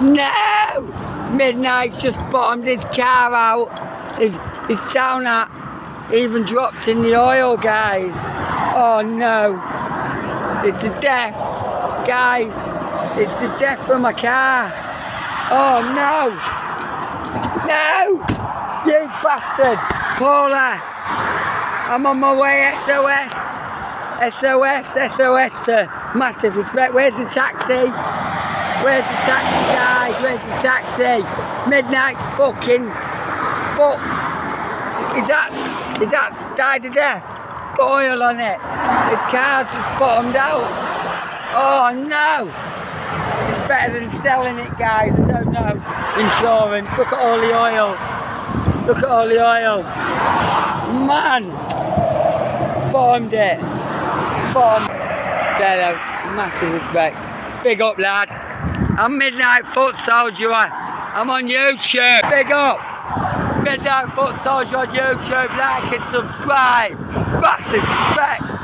no. Midnight's just bottomed his car out. His, his town hat even dropped in the oil, guys. Oh no. It's the death, guys. It's the death for my car. Oh no. No. You bastard. Paula. I'm on my way, SOS. SOS, SOS, sir. Massive respect. Where's the taxi? Where's the taxi, guys? Where's the taxi? Midnight's fucking fucked. Is that, is that died to death? It's got oil on it. His car's just bottomed out. Oh no! It's better than selling it, guys. I don't know. Insurance. Look at all the oil. Look at all the oil. Man! Bottomed it. Bottomed. Hello. Massive respect. Big up, lad. I'm Midnight Foot Soldier. I'm on YouTube. Big up. Midnight Foot Soldier on YouTube. Like and subscribe. Massive respect.